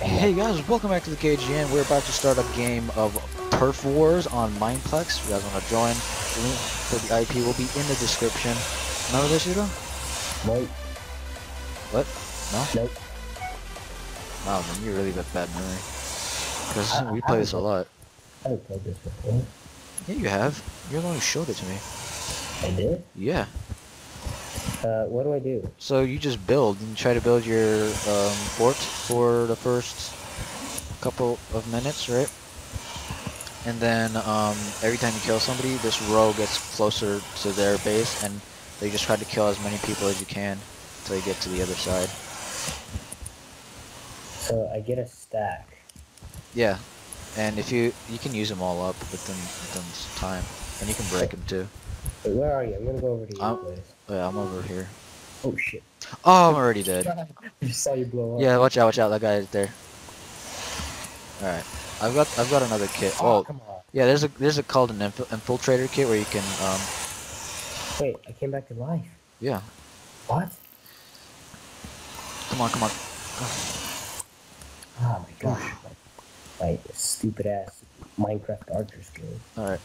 Hey guys, welcome back to the KGN. We're about to start a game of Turf Wars on Mineplex. If you guys want to join, the link for the IP will be in the description. Remember this, Yudo? Nope. What? No? Nope. Wow, man, you really got bad memory. Because we play this a lot. I haven't played this before. Yeah, you have. You're the one who showed it to me. I did? Yeah. Uh, what do I do? So you just build and try to build your um, fort for the first couple of minutes, right? And then um, every time you kill somebody, this row gets closer to their base, and they just try to kill as many people as you can until you get to the other side. So I get a stack. Yeah, and if you you can use them all up within within time, and you can break them too. Wait, where are you? I'm gonna go over to your I'm- Yeah, I'm over here. Oh shit. Oh, I'm already dead. I just saw you blow up. Yeah, watch out, watch out. That guy is there. All right, I've got I've got another kit. Oh, Oh. Yeah, there's a there's a called an infil- infiltrator kit where you can um Wait, I came back to life. yeah. What? Come on, come on. Oh my gosh. My, my stupid ass Minecraft archer skill. All right.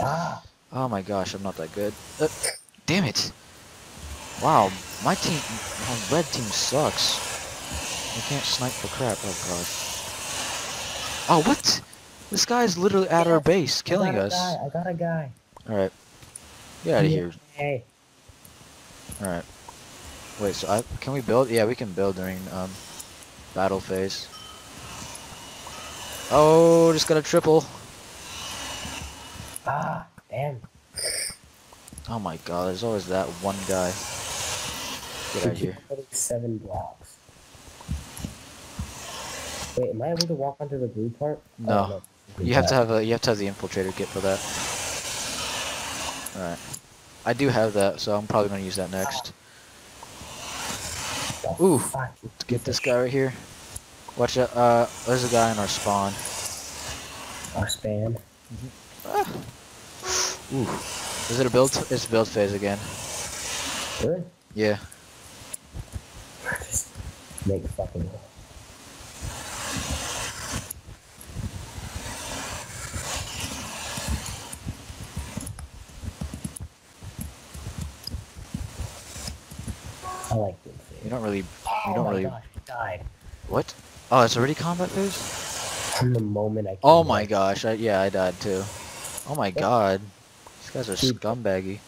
Ah! oh my gosh, I'm not that good. Uh, damn it. Wow, my team, my red team sucks. I can't snipe for crap. Oh gosh. Oh what? This guy's literally at our base, killing I got us. A guy. I got a guy. All right. Get out of here. Hey. All right. Wait, so I can we build? Yeah, we can build during um battle phase. Oh, just got a triple. Damn. Oh my god, there's always that one guy. Get out of here. Seven blocks. Wait, am I able to walk onto the blue part? No. Oh, You have to have a you have to have the infiltrator kit for that. Alright. I do have that, so I'm probably gonna use that next. Ooh, Let's get this guy right here. Watch out, uh there's a guy in our spawn. Our span. Ah. Ooh. Is it a build it's build phase again. Good. Yeah. Make fucking. I like this. You don't really Oh you don't oh my really gosh, I died. what? Oh, it's already combat phase? From the moment I. Oh my back. gosh, I, yeah, I died too. Oh my god. These guys are Dude. scumbaggy.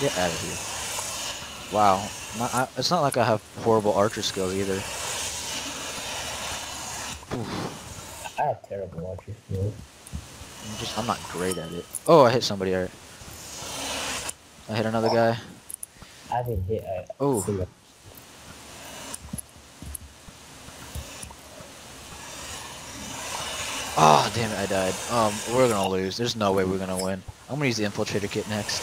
Get out of here. Wow. My, I, it's not like I have horrible archer skills either. Oof, I have terrible archer skills. I'm just, I'm not great at it. Oh, I hit somebody. Alright. I hit another oh. guy. I haven't hit a Oh. Oh, damn it, I died. Um, we're gonna lose. There's no way we're gonna win. I'm gonna use the infiltrator kit next.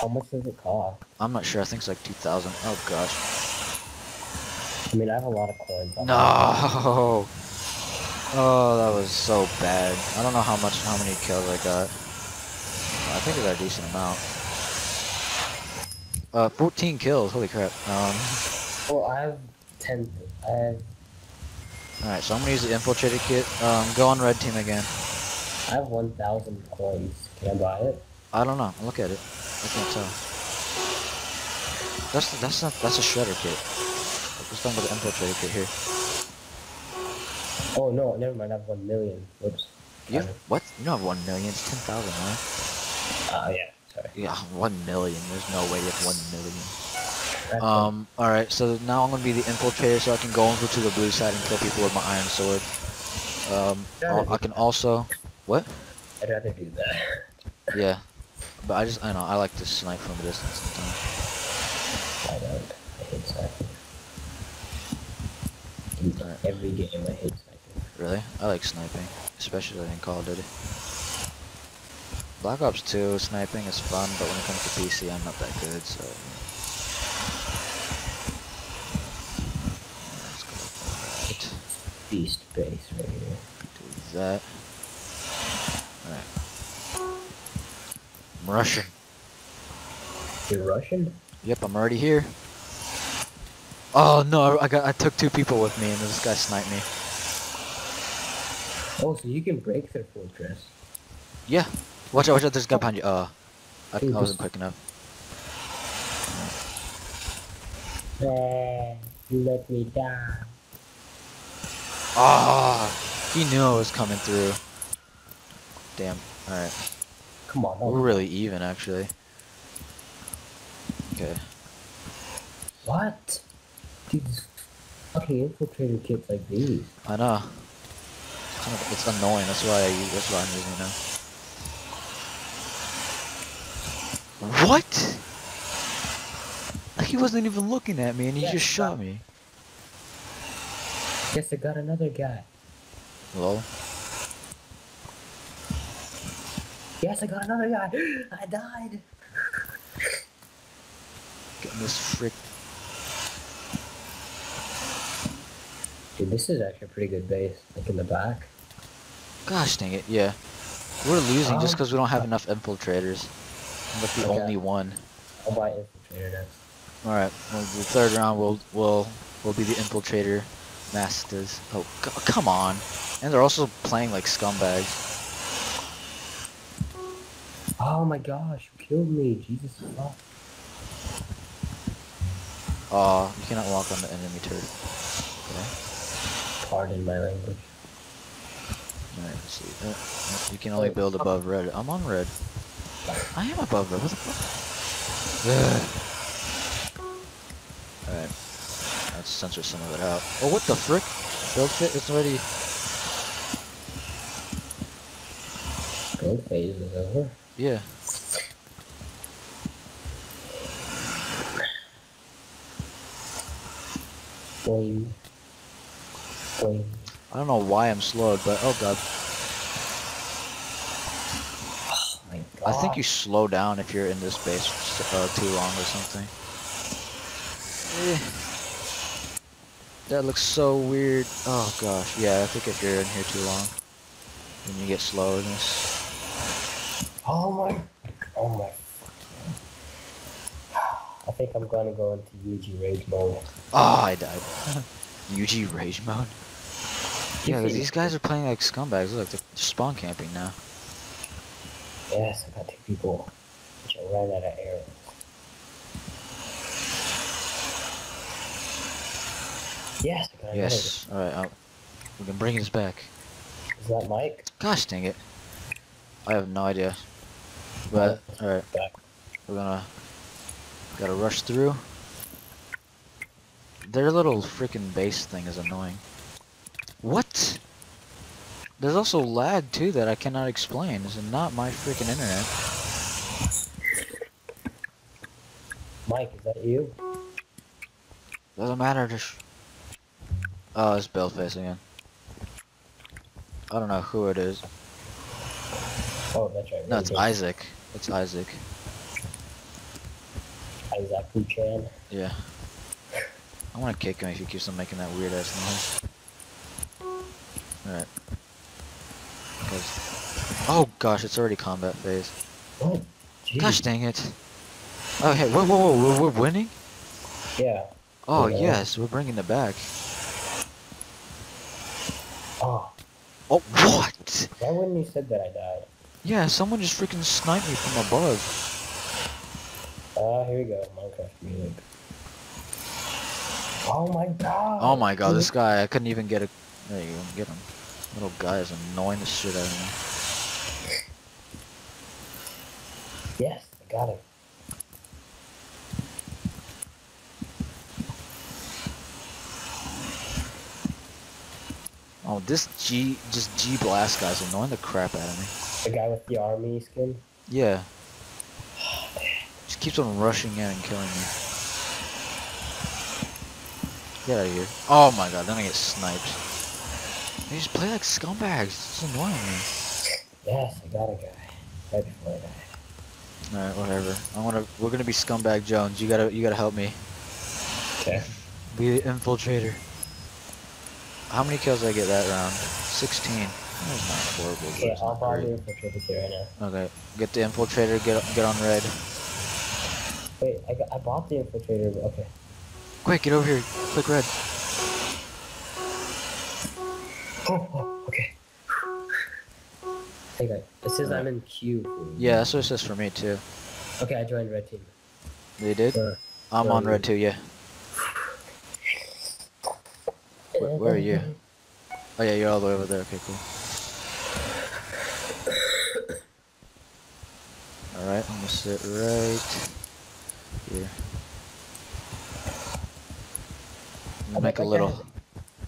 How much does it cost? I'm not sure. I think it's like 2,000. Oh gosh. I mean, I have a lot of coins. No. Oh, that was so bad. I don't know how much, how many kills I got. I think I got a decent amount. Uh, 14 kills. Holy crap. Um, Well, I have ten. I have. All right. So I'm gonna use the infiltrator kit. Um, go on red team again. I have one thousand coins. Can I buy it? I don't know. Look at it. I can't tell. That's that's not that's a shredder kit. Let's talk about the infiltrator kit here. Oh no, never mind. I have one million. Whoops. You have, what? You don't have one million. It's 10,000, man. Oh yeah. Sorry. Yeah, one million. There's no way you have one million. Um, alright, so now I'm gonna be the infiltrator so I can go over to the blue side and kill people with my iron sword. Um, I can also... What? I'd rather do that. Yeah. But I just, I know, I like to snipe from a distance sometimes. I don't. I hate sniping. In Alright. every game, I hate sniping. Really? I like sniping. Especially in Call of Duty. Black Ops 2 sniping is fun, but when it comes to PC, I'm not that good, so... Let's go like that. Beast base right here. Do that. Alright. I'm rushing. You're Russian? Yep, I'm already here. Oh no, I got I took two people with me and this guy sniped me. Oh, so you can break their fortress. Yeah. Watch out, watch out, there's a guy behind you. Uh, I, I wasn't quick enough. You let me down. Ah, he knew I was coming through. Damn. Alright. Come on, We're really even, actually. Okay. What? Dude, fucking infiltrator kits like these. I know. It's kind of, it's annoying. That's why I use, that's why I'm using it now. What? He wasn't even looking at me and he Yeah, just shot me. Guess I got another guy. Hello? Yes, I got another guy. I died. Getting this frick. Dude, this is actually a pretty good base. Like in the back. Gosh dang it. Yeah. We're losing just Um, because we don't have enough infiltrators. I'm like the Okay. only one. I'll buy infiltrator next. All right. Well, the third round will will will be the infiltrator masters. Oh, come on! And they're also playing like scumbags. Oh my gosh, you killed me. Jesus fuck. Aw, you cannot walk on the enemy turf. Okay. Pardon my language. Alright, let's see. Uh, uh, you can only build above red. I'm on red. I am above red. What the fuck? Alright. Let's censor some of it out. Oh, what the frick? Build? It's already. Build phase is over. Yeah. Boing. Boing. I don't know why I'm slowed, but oh god. Oh my god. I think you slow down if you're in this base uh, too long or something. Eh. That looks so weird. Oh gosh, yeah, I think if you're in here too long, then you get slowness. Oh my. Oh my. I think I'm gonna go into UG rage mode. Oh, I died. UG rage mode. Yeah, these guys are playing like scumbags. Look, they're spawn camping now. Yes, I got two people. Which I ran out of arrows. Yes, Yes. All right, I'll, we can bring this back. Is that Mike? Gosh dang it. I have no idea. But uh, all right, Back. we're gonna gotta rush through. Their little freaking base thing is annoying. What? There's also lag too that I cannot explain. This is not my freaking internet. Mike, is that you? Doesn't matter. Just. Oh, it's Bellface again. I don't know who it is. Oh, that's right. No, it's. Isaac. It's Isaac. Isaac Buchan. Yeah. I want to kick him if he keeps on making that weird ass noise. Alright. Oh gosh, it's already combat phase. Oh. Gosh dang it. Oh hey, whoa, whoa, whoa, we're, we're winning? Yeah. Oh yes, we're bringing it back. Oh, Oh, what? why wouldn't you said that I died? Yeah, someone just freaking sniped me from above. Ah, here we go. Minecraft music. Oh my god. Oh my god, this guy, I couldn't even get a... There you go, get him. Little guy is annoying the shit out of me. Yes, I got him. Oh, this G, just G Blast guy's annoying the crap out of me. The guy with the army skin. Yeah. Just keeps on rushing in and killing me. Get out of here. Oh my god, then I get sniped. They just play like scumbags. It's annoying me. Yes, I got a guy. Right before I died. Alright, whatever. I wanna we're gonna be scumbag Jones. You gotta you gotta help me. Okay. Be the infiltrator. How many kills did I get that round? 16. That was not horrible. Okay, I'll follow the infiltrator right now. Okay, get the infiltrator, get get on red. Wait, I, got, I bought the infiltrator, okay. Quick, get over here. Click red. Oh, oh okay. Hey guys, it says I'm in queue. Yeah, that's what it says for me too. Okay, I joined red team. They did? I'm on red too, yeah. Where, where are you? Oh yeah, you're all the way over there. Okay, cool. Alright, I'm gonna sit right here. I'm gonna make a little. has-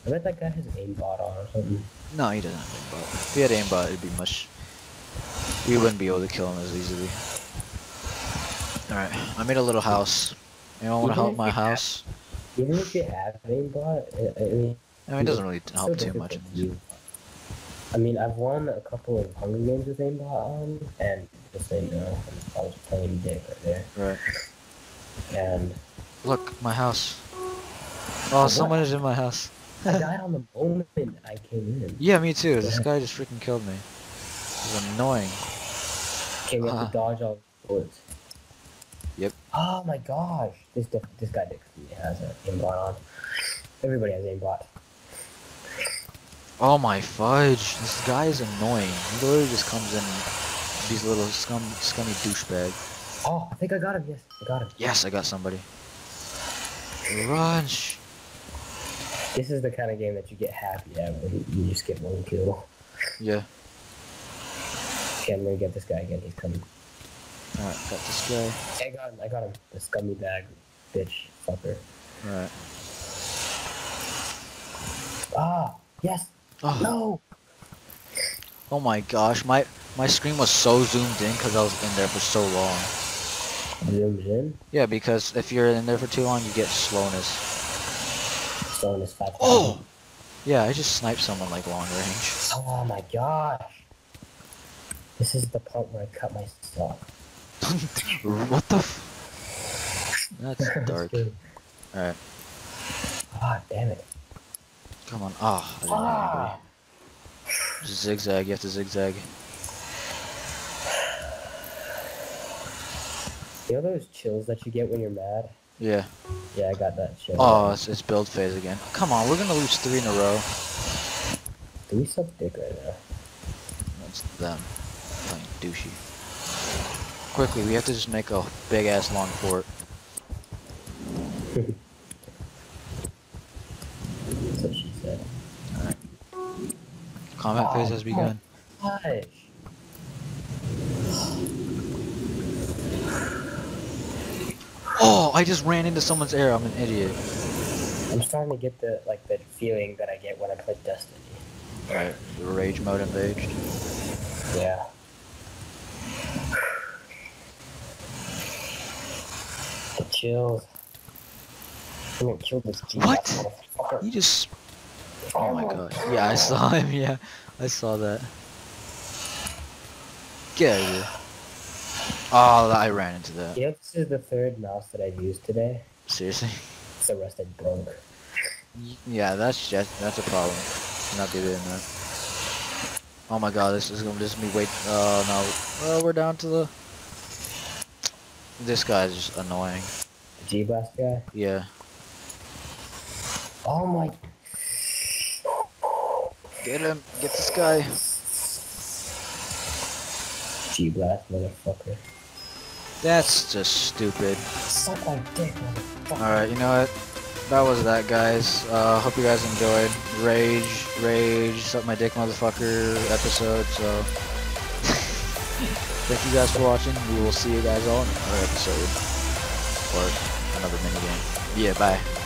I bet that guy has aimbot on or something. No, he doesn't have aimbot. If he had aimbot, it'd be much. We wouldn't be able to kill him as easily. Alright, I made a little house. Anyone want to help my house? Even if you have aimbot, I, I mean, I mean, it doesn't really help so too much. I mean, I've won a couple of Hunger Games with aimbot on, and just so you know, I was playing dick right there. Right. And Look, my house. Oh, someone is in my house. I died on the moment I came in. Yeah, me too. This guy just freaking killed me. He's annoying. Came in Ah. to dodge all the bullets. Yep. Oh my gosh, this def- this guy definitely has an aimbot on. Everybody has aimbot. Oh my fudge. This guy is annoying. He literally just comes in these little scum scummy douchebag. Oh, I think I got him. Yes, I got him. Yes, I got somebody. Runch. This is the kind of game that you get happy at when you just get one kill. Yeah. Okay, I'm gonna get this guy again. He's coming. Alright, got this guy. I got him. I got him. The scummy bag, bitch, fucker. Alright. Ah, yes. Oh, No. oh my gosh, my my screen was so zoomed in because I was in there for so long. Zooms in. Yeah, because if you're in there for too long, you get slowness. Five. Oh! Yeah, I just sniped someone like long range. Oh my gosh. This is the part where I cut myself. what the f- That's dark. Alright, Ah, damn it. come on. Ah, I didn't hit anybody. Ah. Zigzag, you have to zigzag. You know those chills that you get when you're mad? Yeah. Yeah, I got that chill. Oh, it's, it's build phase again. Come on, we're gonna lose three in a row. Do we suck dick right now? That's them. Playing douchey. Quickly, we have to just make a big ass long fort. That's what she. Combat phase Oh, has begun. Gosh. Oh, I just ran into someone's air. I'm an idiot. I'm starting to get the like the feeling that I get when I play Destiny. Alright, the rage mode engaged. Yeah. I'm gonna kill this G What? He just. Oh, oh my god. Yeah, I saw him. Yeah, I saw that. Get out of here. Oh, I ran into that. You know, this is the third mouse that I've used today. Seriously? It's rest I broke. Yeah, that's just that's a problem. Not be doing that. Oh my god, this is gonna just me wait. Oh no. Oh, we're down to the. This guy's just annoying. G Blast guy. Yeah. Oh my. Get him. Get this guy. G Blast motherfucker. That's just stupid. Suck my dick, motherfucker. Alright, you know what? That was that, guys. Uh, hope you guys enjoyed. Rage, Rage, Suck My Dick Motherfucker episode, so. Thank you guys for watching. We will see you guys all in another episode. Or another minigame. Yeah, bye.